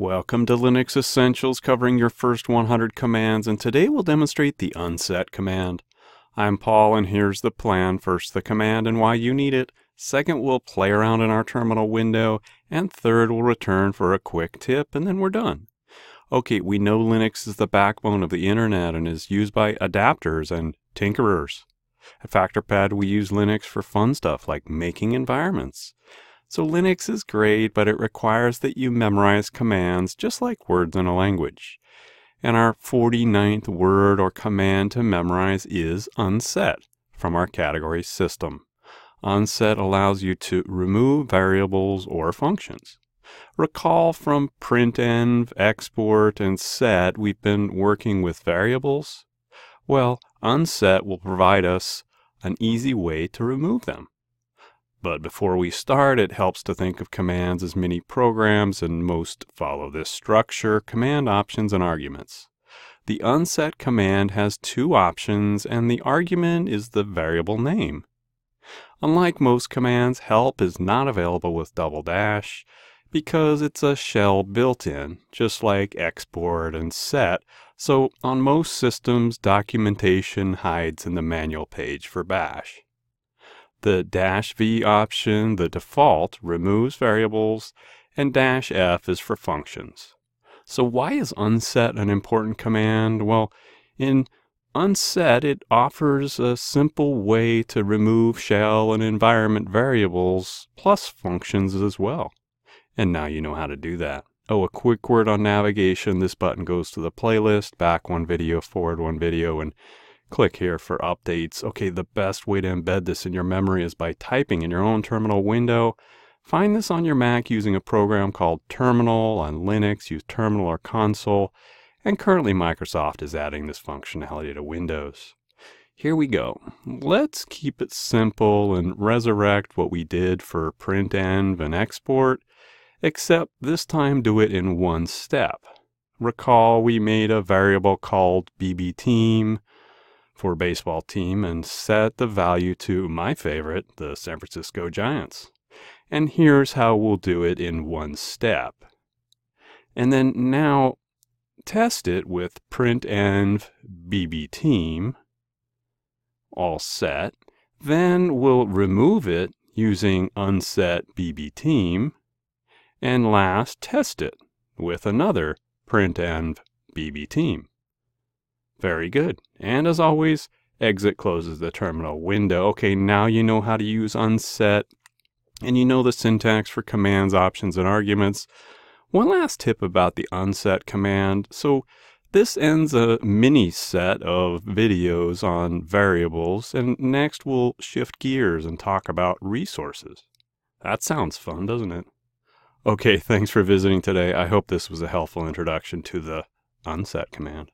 Welcome to Linux Essentials covering your first 100 commands and today we'll demonstrate the unset command. I'm Paul and here's the plan. First the command and why you need it. Second we'll play around in our terminal window and third we'll return for a quick tip and then we're done. Okay, we know Linux is the backbone of the internet and is used by adapters and tinkerers. At FactorPad we use Linux for fun stuff like making environments. So Linux is great, but it requires that you memorize commands just like words in a language. And our 49th word or command to memorize is unset from our category system. Unset allows you to remove variables or functions. Recall from printenv, export, and set we've been working with variables? Well, unset will provide us an easy way to remove them. But before we start, it helps to think of commands as mini programs, and most follow this structure command options and arguments. The unset command has two options, and the argument is the variable name. Unlike most commands, help is not available with double dash because it's a shell built in, just like export and set. So on most systems, documentation hides in the manual page for bash. The dash V option, the default, removes variables, and dash F is for functions. So why is unset an important command? Well, in unset, it offers a simple way to remove shell and environment variables plus functions as well. And now you know how to do that. Oh, a quick word on navigation. This button goes to the playlist, back one video, forward one video, and Click here for updates. Okay, the best way to embed this in your memory is by typing in your own terminal window. Find this on your Mac using a program called Terminal. On Linux, use Terminal or Console. And currently, Microsoft is adding this functionality to Windows. Here we go. Let's keep it simple and resurrect what we did for printenv and export, except this time do it in one step. Recall we made a variable called bbteam for baseball team and set the value to my favorite, the San Francisco Giants. And here's how we'll do it in one step. And then now test it with printenv bbteam, all set. Then we'll remove it using unset bbteam. And last, test it with another printenv bbteam. Very good. And as always, exit closes the terminal window. Okay, now you know how to use unset and you know the syntax for commands, options, and arguments. One last tip about the unset command. So this ends a mini set of videos on variables, and next we'll shift gears and talk about resources. That sounds fun, doesn't it? Okay, thanks for visiting today. I hope this was a helpful introduction to the unset command.